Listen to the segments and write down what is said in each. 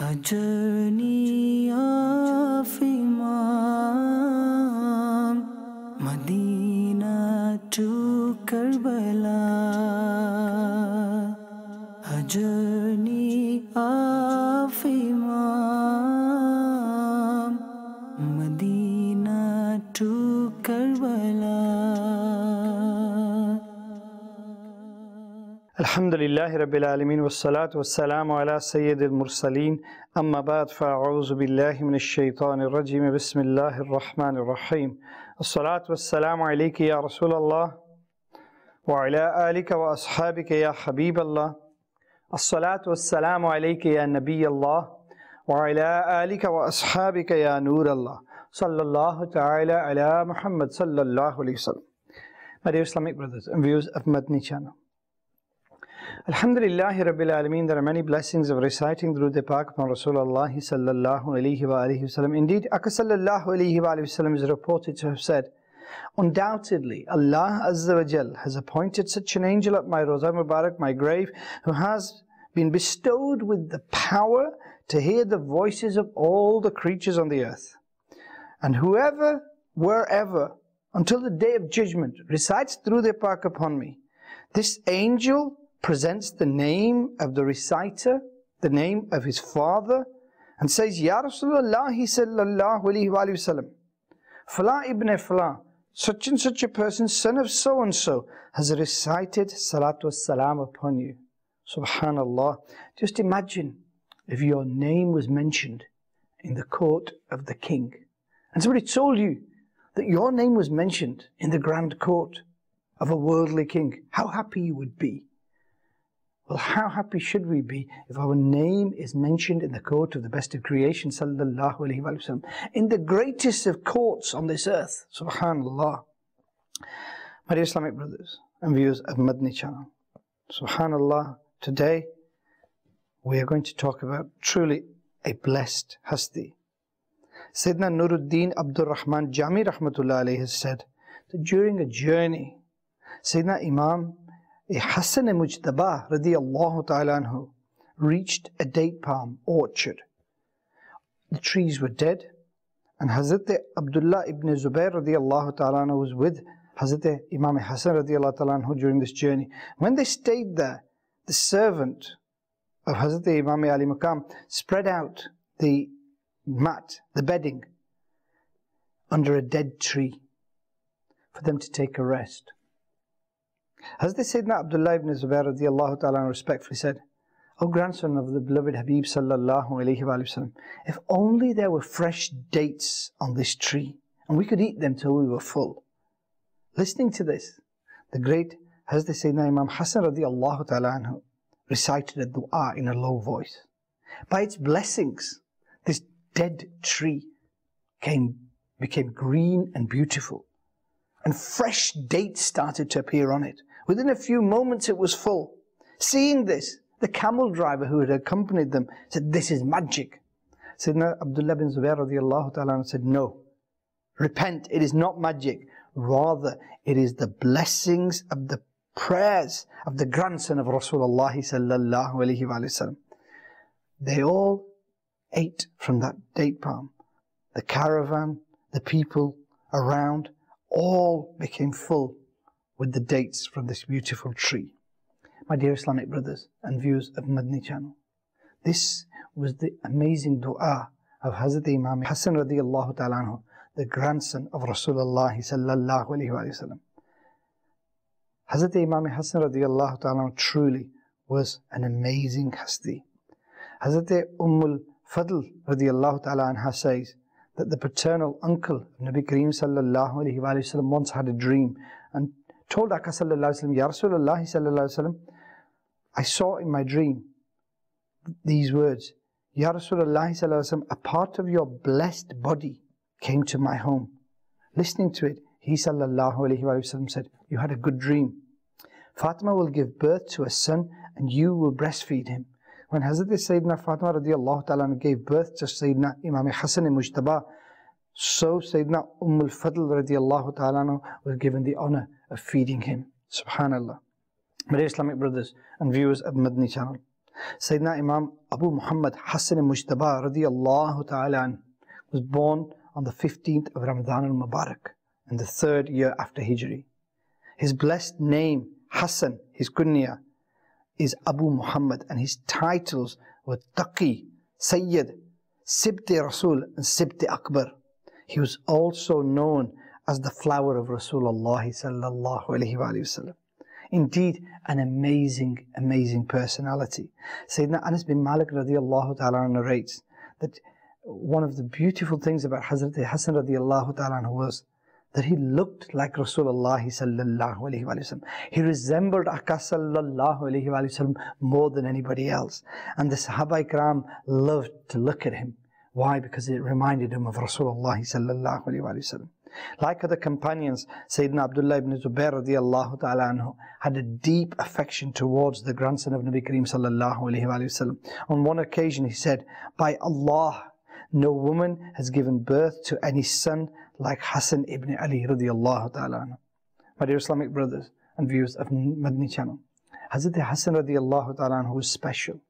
A journey لله رب العالمين والصلاة والسلام على سيد المرسلين. أما بعد فأعوذ بالله من الشيطان الرجيم. بسم الله الرحمن الرحيم. الصلاة والسلام عليك يا رسول الله وعلى آلك وأصحابك يا حبيب الله. الصلاة والسلام عليك يا نبي الله وعلى آلك وأصحابك يا نور الله. صلى الله تعالى على محمد صلى الله عليه وسلم. My dear Islamic brothers and viewers of Madni channel Alhamdulillah Rabbil Alameen, there are many blessings of reciting Durood-e-Pak upon Rasulullah sallallahu alayhi wa alayhi. Indeed, Akka sallallahu alayhi wa alayhi is reported to have said, Undoubtedly, Allah Azza wa Jal has appointed such an angel at my Roza Mubarak, my grave, who has been bestowed with the power to hear the voices of all the creatures on the earth. And whoever, wherever, until the day of judgment, recites Durood-e-Pak upon me, this angel presents the name of the reciter, the name of his father, and says, Ya Rasulullah sallallahu alayhi wa sallam, Fala ibn Fala, such and such a person, son of so and so, has recited salatu salam upon you. Subhanallah. Just imagine if your name was mentioned in the court of the king, and somebody told you that your name was mentioned in the grand court of a worldly king, how happy you would be. Well, how happy should we be if our name is mentioned in the court of the best of creation, sallallahu alaihi wasallam, in the greatest of courts on this earth, subhanallah. My dear Islamic brothers and viewers of Madani channel, subhanallah, today we are going to talk about truly a blessed hasti. Sayyidina Nuruddin Abdul Rahman Jami rahmatullah alayhi has said that during a journey, Sayyidina Imam Hassan Mujtaba radiallahu ta'ala anhu reached a date palm orchard. The trees were dead, and Hazrat Abdullah ibn Zubair radiallahu ta'ala anhu was with Hazrat Imam Hassan radiallahu ta'ala anhu during this journey. When they stayed there, the servant of Hazrat Imam Ali Maqam spread out the mat, the bedding, under a dead tree for them to take a rest. Hazrat Sayyidina Abdullah ibn Zubair radiallahu ta'ala respectfully said, O grandson of the beloved Habib sallallahu alayhi wa sallam, if only there were fresh dates on this tree and we could eat them till we were full. Listening to this, the great Hazrat Sayyidina Imam Hassan radiallahu ta'ala anhu recited a dua in a low voice. By its blessings, this dead tree came, became green and beautiful and fresh dates started to appear on it. Within a few moments, it was full. Seeing this, the camel driver who had accompanied them said, This is magic. Sayyidina Abdullah bin Zubair ta'ala said, No, repent, it is not magic. Rather, it is the blessings of the prayers of the grandson of Rasulullah. They all ate from that date palm. The caravan, the people around, all became full with the dates from this beautiful tree. My dear Islamic brothers and viewers of Madani channel, this was the amazing dua of Hazrat Imam Hassan radiallahu ta'ala anhu, the grandson of Rasulullah sallallahu alayhi wa sallam. Hazrat Imam Hassan radiallahu ta'ala truly was an amazing hasti. Hazrat Ummul Fadl radiallahu ta'ala anha says that the paternal uncle of Nabi Kareem sallallahu alayhi wa sallam once had a dream and told Akka sallallahu alayhi wa sallam, Ya Rasulullah sallallahu alayhi wa sallam, I saw in my dream these words, Ya Rasulullah sallallahu alayhi wa a part of your blessed body came to my home. Listening to it, he sallallahu alayhi wa sallam said, you had a good dream. Fatima will give birth to a son and you will breastfeed him. When Hazrat Sayyidina Fatima radiallahu ta'ala gave birth to Sayyidina Imam Hassan Mujtaba, so Sayyidina Umm al-Fadl radiallahu ta'ala was given the honor of feeding him. Subhanallah. My Islamic brothers and viewers of Madani channel. Sayyidina Imam Abu Muhammad Hassan al-Mujtaba radiallahu ta'ala was born on the 15th of Ramadan al-Mubarak in the third year after Hijri. His blessed name, Hassan, his kunya, is Abu Muhammad and his titles were Taqi, Sayyid, Sibti Rasul and Sibti Akbar. He was also known as the flower of Rasulullah sallallahu alayhi. Indeed, an amazing, amazing personality. Sayyidina Anas bin Malik radiallahu ta'ala narrates that one of the beautiful things about Hazrat Hassan radiallahu ta'ala was that he looked like Rasulullah sallallahu alayhi. He resembled Akka sallallahu alayhi more than anybody else. And the Sahaba Ikram loved to look at him. Why? Because it reminded him of Rasulullah sallallahu alayhi. Like other companions, Sayyidina Abdullah ibn Zubair radiallahu ta'ala anhu had a deep affection towards the grandson of Nabi Kareem sallallahu alayhi. On one occasion he said, By Allah, no woman has given birth to any son like Hassan ibn Ali radiallahu ta'ala anhu. My dear Islamic brothers and viewers of Madani channel, Hazrat Hassan radiallahu ta'ala anhu was special.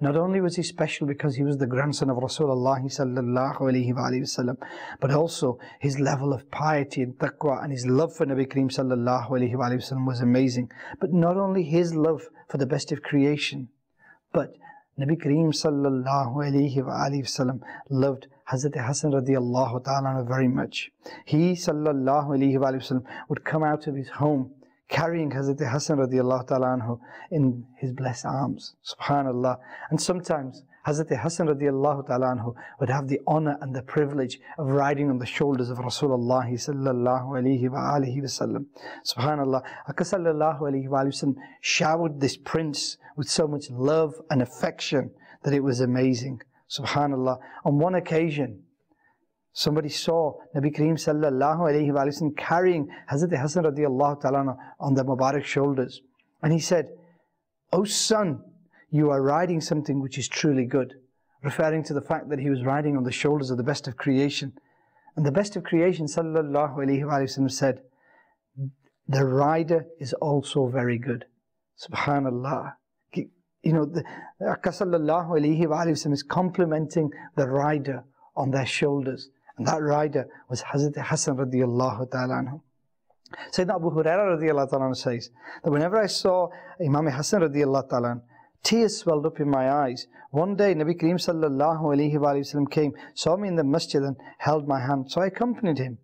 Not only was he special because he was the grandson of Rasulullah but also his level of piety and taqwa and his love for Nabi Kareem was amazing. But not only his love for the best of creation, but Nabi Kareem loved Hazrat Hassan radiallahu ta'ala very much. He sallallahu would come out of his home carrying Hazrat Hassan radiallahu ta'ala anhu in his blessed arms. Subhanallah. And sometimes Hazrat Hassan radiallahu ta'ala anhu would have the honor and the privilege of riding on the shoulders of Rasulullah sallallahu alayhi wa alihi wasallam. Subhanallah. Akka sallallahu alayhi wa sallam showered this prince with so much love and affection that it was amazing. Subhanallah. On one occasion, Somebody saw Nabi Kareem sallallahu alayhi wa sallam carrying Hazrat Hassan radiallahu ta'ala on the Mubarak shoulders. And he said, O son, you are riding something which is truly good. Referring to the fact that he was riding on the shoulders of the best of creation. And the best of creation sallallahu alayhi wa sallam said, the rider is also very good. Subhanallah. You know, the Akka sallallahu alayhi wa sallam is complimenting the rider on their shoulders. And that rider was Hazrat Hassan radiallahu ta'ala anhu. Sayyidina Abu Huraira radiallahu ta'ala says that whenever I saw Imam Hassan radiallahu ta'ala tears swelled up in my eyes. One day Nabi Kareem sallallahu alayhi wa sallam came, saw me in the masjid and held my hand. So I accompanied him.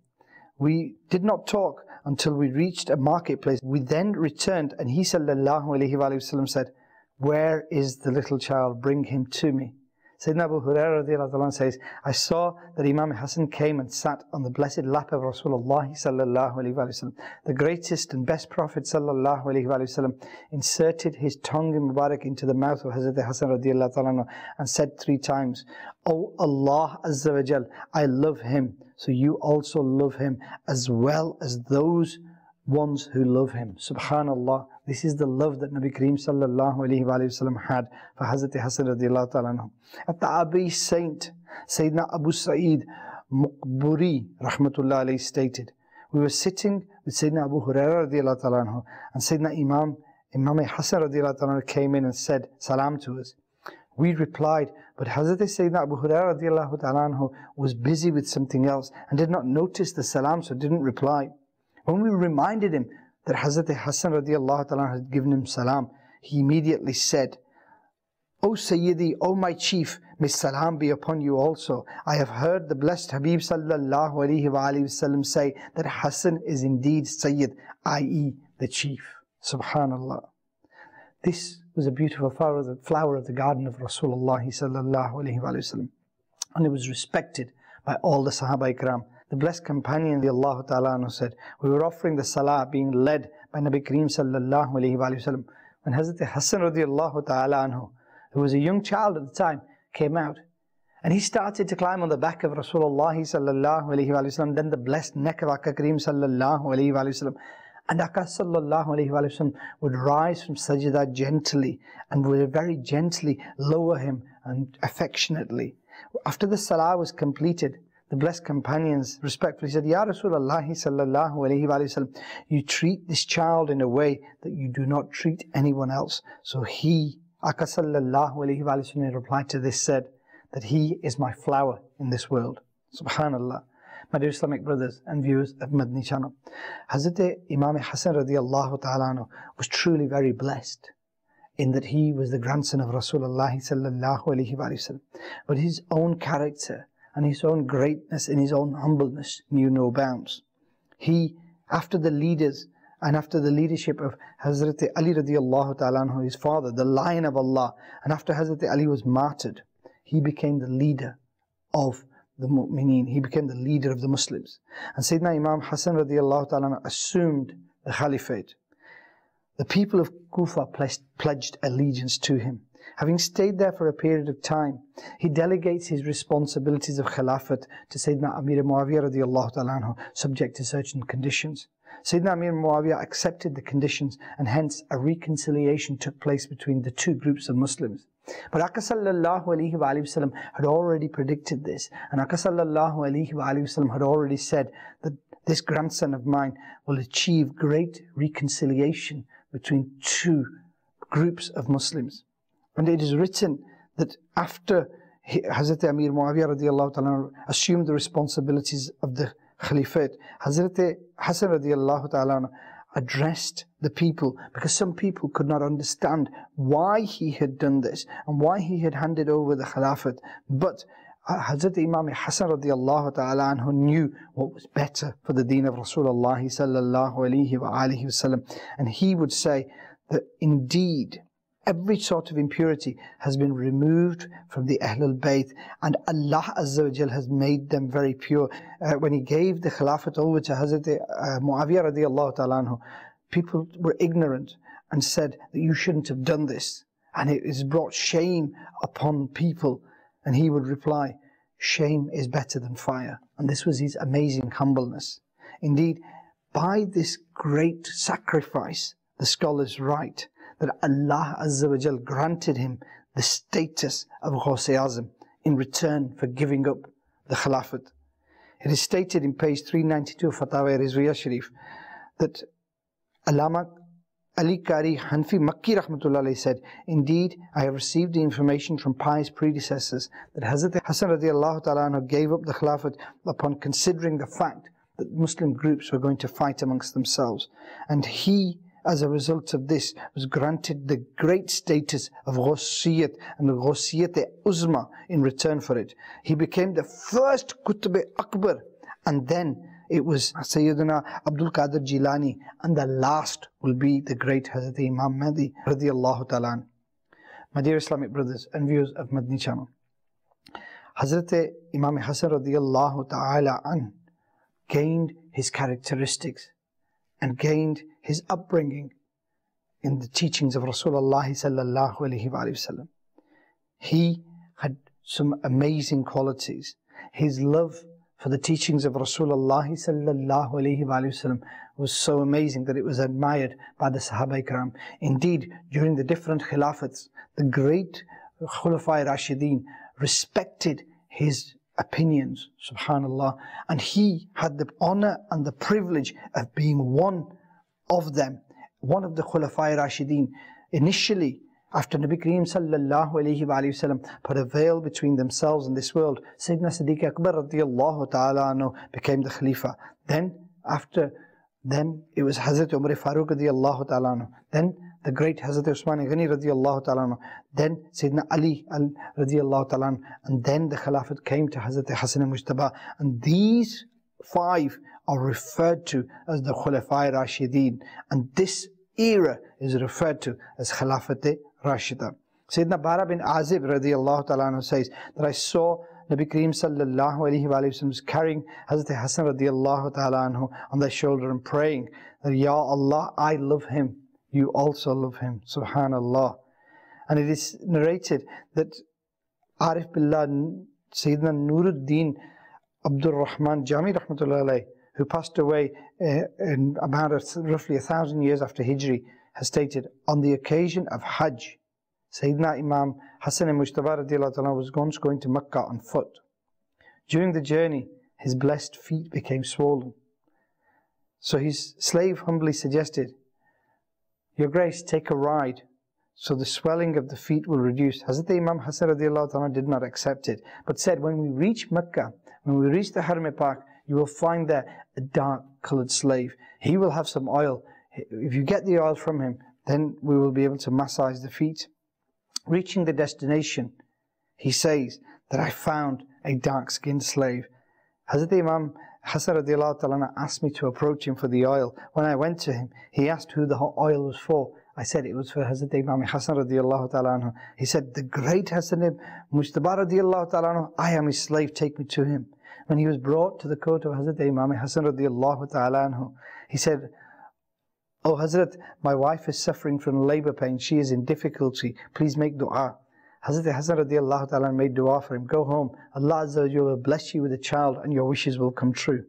We did not talk until we reached a marketplace. We then returned and he sallallahu alayhi wa sallam said, Where is the little child? Bring him to me. Sayyidina Abu Hurairah says, I saw that Imam Hassan came and sat on the blessed lap of Rasulullah. The greatest and best Prophet sallallahu alayhi wa sallam inserted his tongue in Mubarak into the mouth of Hazrat Hassan radiallahu and said three times, O Allah Azza wa Jal, I love him, so you also love him as well as those ones who love him. Subhanallah. This is the love that Nabi Kareem sallallahu alayhi wa sallam had for Hazrat Hassan radiallahu ta'ala At the Abi saint, Sayyidina Abu Sa'id Muqburi rahmatullah alayhi stated, we were sitting with Sayyidina Abu Hurairah radiallahu ta'ala and Sayyidina Imam, Imam Hassan radiallahu ta'ala came in and said salam to us. We replied, but Hazrat Sayyidina Abu Hurairah was busy with something else and did not notice the salam so didn't reply. When we reminded him that Hazrat Hassan radiallahu ta'ala had given him salam, he immediately said, O Sayyidi, O my chief, may salam be upon you also. I have heard the blessed Habib sallallahu alayhi wa sallam say that Hassan is indeed Sayyid, i.e. the chief. Subhanallah. This was a beautiful flower, of the garden of Rasulullah sallallahu alayhi wa sallam. And it was respected by all the Sahaba Ikram. The blessed companion, the Allah Ta'ala said, we were offering the salah being led by Nabi Kareem sallallahu alayhi wa sallam. When Hazrat Hassan radiallahu ta'ala anhu, who was a young child at the time, came out. And he started to climb on the back of Rasulullah sallallahu alayhi wa sallam, then the blessed neck of Akka Kareem sallallahu alayhi wa sallam. And Akka sallallahu alayhi wa sallam would rise from sajda gently and would very gently lower him and affectionately. After the salah was completed, the blessed companions respectfully said, Ya Rasulullah sallallahu alayhi wa sallam, you treat this child in a way that you do not treat anyone else. So he, Aka sallallahu alayhi wa sallam in reply to this said that he is my flower in this world. Subhanallah. My dear Islamic brothers and viewers of Madani channel. Hazrat Imam Hassan radiallahu ta'ala was truly very blessed in that he was the grandson of Rasulullah sallallahu alayhi wa. But his own character and his own greatness and his own humbleness knew no bounds. He, after the leaders and after the leadership of Hazrat Ali radiallahu ta'ala his father, the lion of Allah, and after Hazrat Ali was martyred, he became the leader of the mu'mineen. He became the leader of the Muslims. And Sayyidina Imam Hassan radiallahu ta'ala assumed the caliphate. The people of Kufa pledged allegiance to him. Having stayed there for a period of time, he delegates his responsibilities of Khilafat to Sayyidina Amir Muawiyah ta'ala subject to certain conditions. Sayyidina Amir Muawiyah accepted the conditions and hence a reconciliation took place between the two groups of Muslims. But Aka sallallahu alayhi wa sallam had already predicted this and Aka sallallahu alayhi wa sallam had already said that this grandson of mine will achieve great reconciliation between two groups of Muslims. And it is written that after Hazrat Amir Muawiyah radiallahu ta'ala assumed the responsibilities of the Caliphate, Hazrat Hassan radiallahu ta'ala addressed the people because some people could not understand why he had done this and why he had handed over the Khilafat. But uh, Hazrat Imam Hassan radiallahu ta'ala anhu knew what was better for the deen of Rasulullah sallallahu alayhi wa alihi wasallam. And he would say that indeed every sort of impurity has been removed from the Ahlul Bayt and Allah Azza wa Jal has made them very pure. Uh, when He gave the Khilafat over to Hazrat uh, Muawiyah radiallahu ta'ala anhu, people were ignorant and said that you shouldn't have done this. And it has brought shame upon people. And he would reply, shame is better than fire. And this was his amazing humbleness. Indeed, by this great sacrifice, the scholars write, that Allah Azza wa granted him the status of Ghaus Azam in return for giving up the Khilafat. It is stated in page 392 of Fatawa Rizwiya Sharif that Alama Ali Qari Hanfi Makki Rahmatullah said, Indeed, I have received the information from pious predecessors that Hazrat Hassan radiallahu ta'ala gave up the Khilafat upon considering the fact that Muslim groups were going to fight amongst themselves. And he as a result of this, was granted the great status of Ghausiyat and Ghausiyat Uzma in return for it. He became the first Qutb Akbar and then it was Sayyidina Abdul Qadir Jilani and the last will be the great Hazrat Imam Mahdi radiallahu ta'ala. My dear Islamic brothers and viewers of Madani channel, Hazrat Imam Hassan radiallahu ta'ala an gained his characteristics and gained his upbringing in the teachings of Rasulullah sallallahu. He had some amazing qualities. His love for the teachings of Rasulullah sallallahu was so amazing that it was admired by the Sahaba Ikram. Indeed, during the different khilafats, the great Khulafai Rashideen respected his opinions, subhanallah, and he had the honor and the privilege of being one of them, one of the Khulafai Rashideen, initially after Nabi Kareem sallallahu alayhi wa sallam put a veil between themselves and this world, Sayyidina Siddiq Akbar ta'ala anhu became the Khalifa. Then after them it was Hazrat Umar Farooq radiallahu ta'ala anhu. Then the great Hazrat Usman Ghani radiallahu ta'ala anhu. Then Sayyidina Ali radiallahu ta'ala anhu. And then the Khilafat came to Hazrat Hassan al-Mujtaba. And these five are referred to as the Khulafai Rashideen. And this era is referred to as Khilafat Rashida. Sayyidina Bara bin Azib radiallahu ta'ala says that I saw Nabi Kareem sallallahu alayhi wa sallam carrying Hazrat Hassan radiallahu ta'ala on their shoulder and praying that Ya Allah, I love him. You also love him. Subhanallah. And it is narrated that Arif Billah Sayyidina Nuruddin Abdul Rahman Jami rahmatullah who passed away uh, in about a, roughly a thousand years after Hijri, has stated, on the occasion of Hajj, Sayyidina Imam Hassan al-Mujtaba was once going to Mecca on foot. During the journey, his blessed feet became swollen. So his slave humbly suggested, Your Grace, take a ride so the swelling of the feet will reduce. Hazrat Imam Hassan did not accept it, but said, when we reach Mecca, when we reach the Haram Pak, you will find there a dark colored slave. He will have some oil. If you get the oil from him, then we will be able to massage the feet. Reaching the destination, he says that I found a dark skinned slave. Hazrat Imam Hassan radiallahu ta'ala asked me to approach him for the oil. When I went to him, he asked who the oil was for. I said it was for Hazrat Imam Hassan radiallahu ta'ala He said, the great Hassan Mujtaba radiallahu ta'ala I am his slave, take me to him. When he was brought to the court of Hazrat Imam Hassan radiallahu ta'ala he said, Oh Hazrat, my wife is suffering from labor pain. She is in difficulty. Please make dua. Hazrat Hassan radiallahu ta'ala made dua for him. Go home. Allah will bless you with a child and your wishes will come true.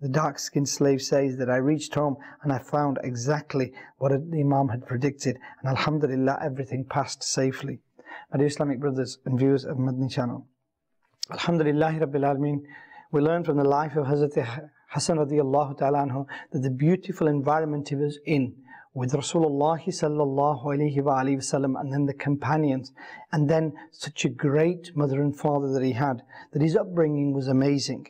The dark-skinned slave says that I reached home and I found exactly what the Imam had predicted and Alhamdulillah everything passed safely. My dear Islamic brothers and viewers of Madani channel. Alhamdulillah Rabbil Alameen. We learn from the life of Hazrat Hassan radiallahu ta'ala anhu that the beautiful environment he was in with Rasulullah sallallahu alayhi wa wasallam and then the companions and then such a great mother and father that he had that his upbringing was amazing.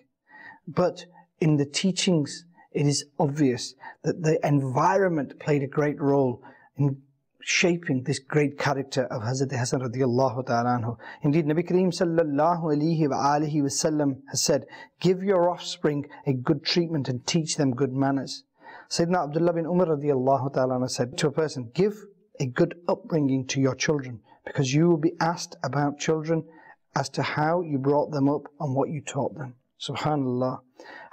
But in the teachings, it is obvious that the environment played a great role in shaping this great character of Hazrat Hassan radiallahu ta'ala. Indeed, Nabi Kareem sallallahu alayhi wa alihi wasallam has said, give your offspring a good treatment and teach them good manners. Sayyidina Abdullah bin Umar radiallahu ta'ala said to a person, give a good upbringing to your children because you will be asked about children as to how you brought them up and what you taught them. Subhanallah.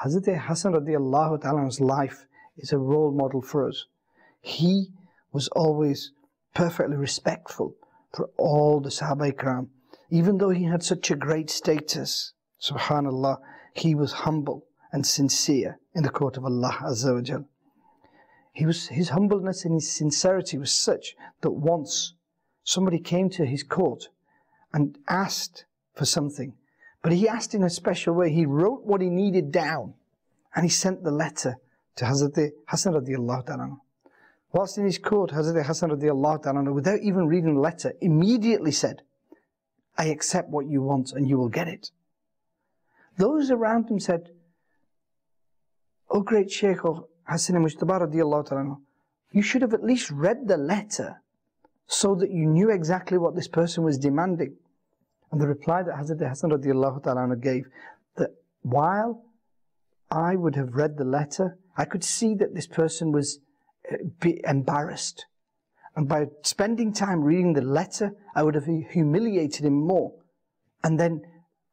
Hazrat Hassan radiallahu ta'ala's life is a role model for us. He was always perfectly respectful for all the Sahaba Ikram. Even though he had such a great status, subhanallah, he was humble and sincere in the court of Allah Azza wa Jal. He was, his humbleness and his sincerity was such that once somebody came to his court and asked for something but he asked in a special way. He wrote what he needed down and he sent the letter to Hazrat Hassan radiallahu ta'ala. Whilst in his court, Hazrat Hassan radiallahu ta'ala, without even reading the letter, immediately said, I accept what you want and you will get it. Those around him said, O great Shaykh Hassan Mujtaba radiallahu ta'ala, you should have at least read the letter so that you knew exactly what this person was demanding. And the reply that Hazrat Hassan radiallahu ta'ala gave, that while I would have read the letter, I could see that this person was uh, embarrassed. And by spending time reading the letter, I would have humiliated him more. And then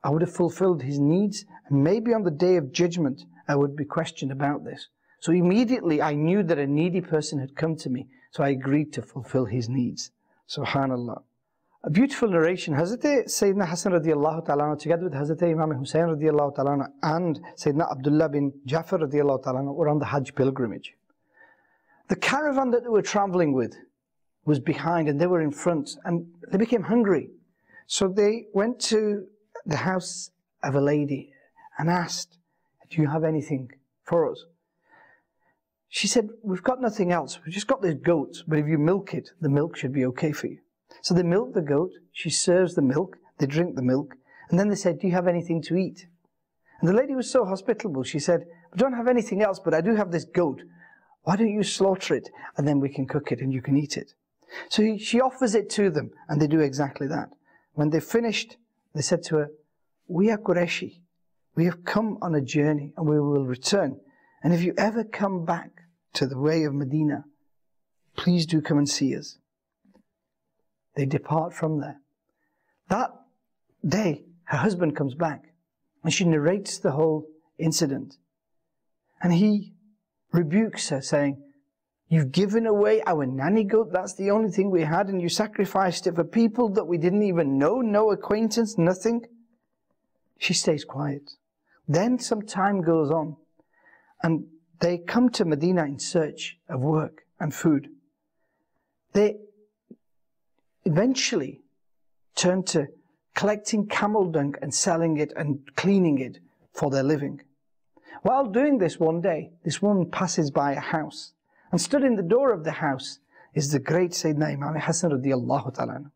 I would have fulfilled his needs. And maybe on the day of judgment, I would be questioned about this. So immediately I knew that a needy person had come to me. So I agreed to fulfill his needs. Subhanallah. A beautiful narration. Hazrat Sayyidina Hassan radiallahu ta'ala together with Hazrat Imam Hussein radiallahu ta'ala and Sayyidina Abdullah bin Jafar radiallahu ta'ala were on the Hajj pilgrimage. The caravan that they were traveling with was behind and they were in front and they became hungry. So they went to the house of a lady and asked, do you have anything for us? She said, we've got nothing else. We've just got this goat, but if you milk it, the milk should be okay for you. So they milk the goat, she serves the milk, they drink the milk, and then they said, Do you have anything to eat? And the lady was so hospitable, she said, I don't have anything else, but I do have this goat. Why don't you slaughter it, and then we can cook it and you can eat it? So she offers it to them, and they do exactly that. When they finished, they said to her, We are Qureshi. We have come on a journey, and we will return. And if you ever come back to the way of Medina, please do come and see us. They depart from there. That day, her husband comes back and she narrates the whole incident. And he rebukes her, saying, You've given away our nanny goat, that's the only thing we had, and you sacrificed it for people that we didn't even know, no acquaintance, nothing. She stays quiet. Then some time goes on, and they come to Medina in search of work and food. They eventually turn to collecting camel dung and selling it and cleaning it for their living. While doing this one day, this woman passes by a house and stood in the door of the house is the great Sayyidina Imam Hassan radiallahu ta'ala.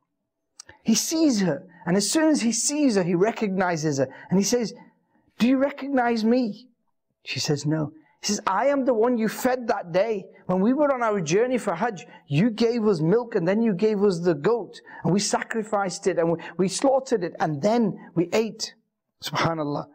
He sees her, and as soon as he sees her, he recognizes her, and he says, Do you recognize me? She says, No. He says, I am the one you fed that day. When we were on our journey for Hajj, you gave us milk and then you gave us the goat and we sacrificed it and we, we slaughtered it and then we ate. Subhanallah.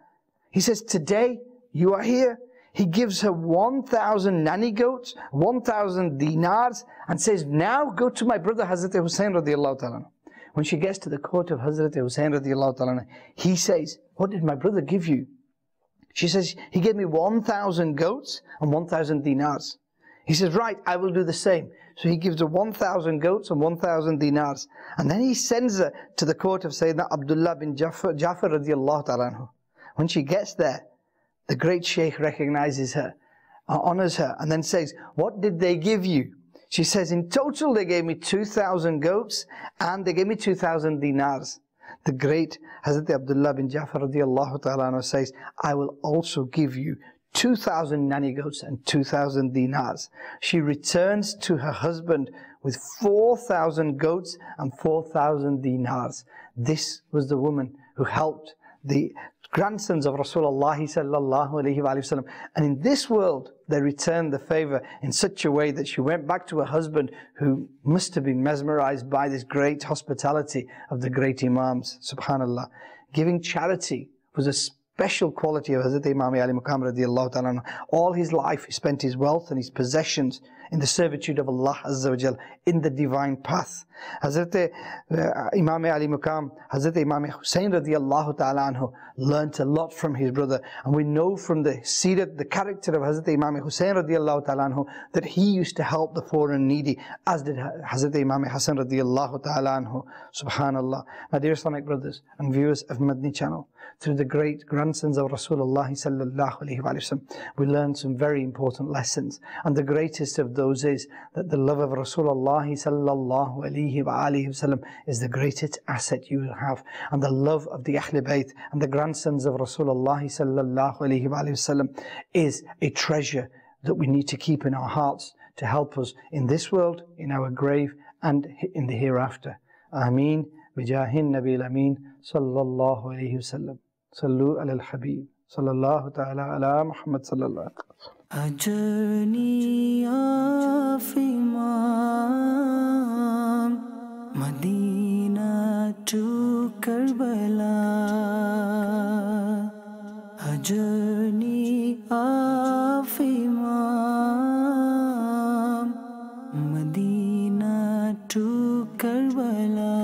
He says, Today you are here. He gives her 1,000 nanny goats, 1,000 dinars, and says, Now go to my brother Hazrat Hussein radiallahu ta'ala. When she gets to the court of Hazrat Hussein radiallahu ta'ala, he says, What did my brother give you? She says, He gave me 1,000 goats and 1,000 dinars. He says, Right, I will do the same. So he gives her 1,000 goats and 1,000 dinars. And then he sends her to the court of Sayyidina Abdullah bin Jafar, Jafar radiallahu ta'ala. When she gets there, the great sheikh recognizes her, uh, honors her, and then says, What did they give you? She says, In total, they gave me 2,000 goats and they gave me 2,000 dinars. The great Hazrat Abdullah bin Jafar radiallahu ta'ala says, I will also give you 2,000 nanny goats and 2,000 dinars. She returns to her husband with 4,000 goats and 4,000 dinars. This was the woman who helped the grandsons of Rasulullah sallallahu alayhi wa sallam. And in this world, they returned the favor in such a way that she went back to her husband who must have been mesmerized by this great hospitality of the great Imams, subhanallah. Giving charity was a special quality of Hazrat Imam Ali Maqam radiallahu ta'ala. All his life, he spent his wealth and his possessions in the servitude of Allah Azza wa Jal, in the divine path. Hazrat uh, Imam Ali Maqam, Hazrat Imam Hussein radiallahu ta'ala anhu learnt a lot from his brother. And we know from the seerah, the character of Hazrat Imam Hussein radiallahu ta'ala anhu, that he used to help the poor and needy, as did Hazrat Imam Hassan radiallahu ta'ala anhu. Subhanallah. My dear Islamic brothers and viewers of Madani channel, through the great grandsons of Rasulullah sallallahu alayhi wa sallam, we learn some very important lessons. And the greatest of those is that the love of Rasulullah sallallahu alayhi wa alihi wasallam is the greatest asset you will have. And the love of the Ahl Bayt and the grandsons of Rasulullah sallallahu alayhi wa alihi wasallam is a treasure that we need to keep in our hearts to help us in this world, in our grave, and in the hereafter. Ameen. بجاه النبي الأمين صلى الله عليه وسلم صلوا على الحبيب. صلى الله تعالى على محمد صلى الله عليه وسلم. أجرني يا في إمام مدينة كربلاء. أجرني يا في إمام مدينة كربلاء.